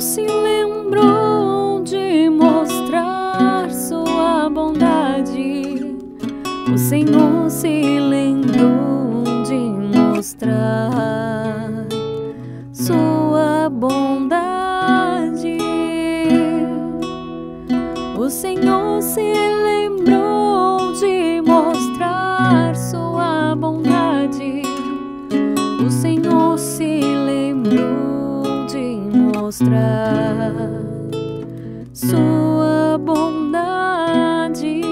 se lembrou de mostrar sua bondade. O Senhor se lembrou de mostrar sua bondade. O Senhor se lembrou. Sua bondade.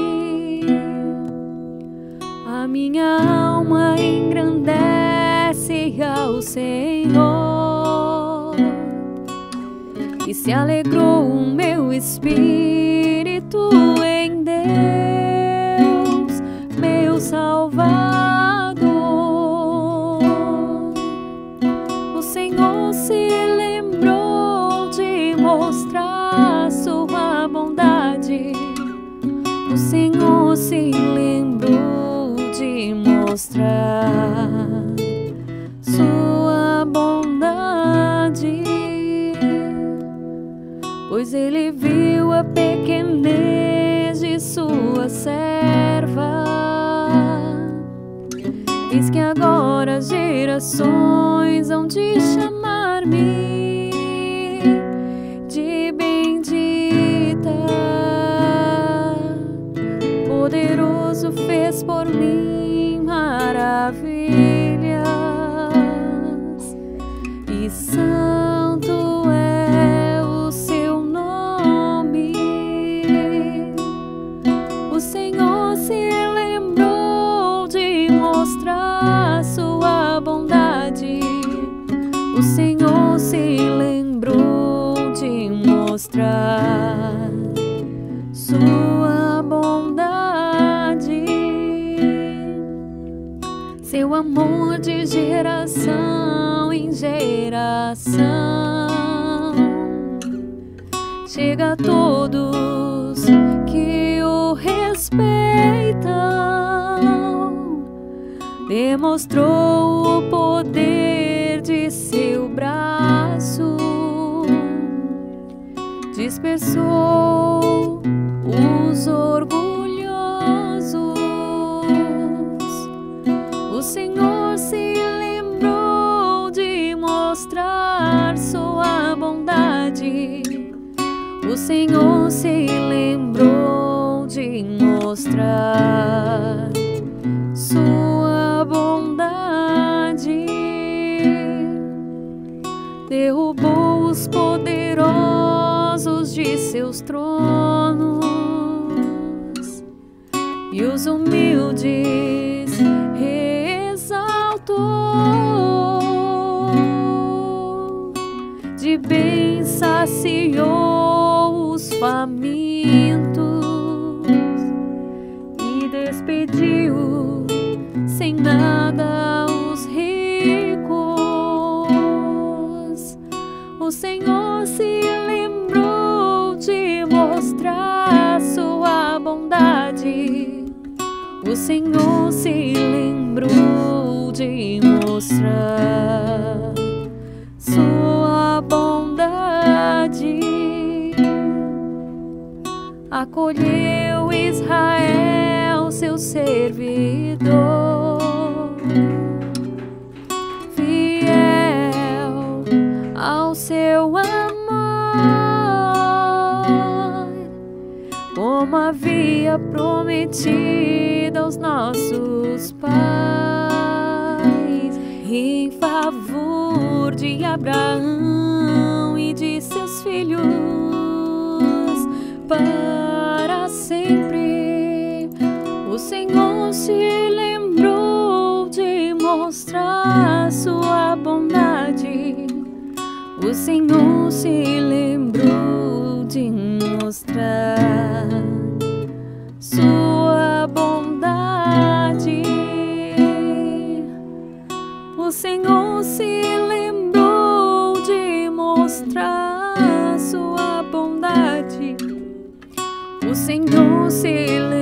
A minha alma engrandece ao Senhor e se alegrou o meu espírito mostrar sua bondade. O Senhor se lembrou de mostrar sua bondade, pois ele viu a pequenez de sua serva. Diz que agora gerações santo é o seu nome. O Senhor se lembrou de mostrar sua bondade. O Senhor se lembrou de mostrar sua bondade. Seu amor de geração em geração chega a todos que o respeitam. Demonstrou o poder de seu braço, dispersou sua bondade. O Senhor se lembrou de mostrar sua bondade. Derrubou os poderosos de seus tronos e os humildes De bem saciou os famintos e despediu sem nada os ricos. O Senhor se lembrou de mostrar sua bondade. O Senhor se lembrou de mostrar Acolheu Israel, seu servidor, fiel ao seu amor, como havia prometido aos nossos pais, em favor de Abraão e de seus filhos para sempre. O Senhor se lembrou de mostrar sua bondade. O Senhor se lembrou de mostrar dulce em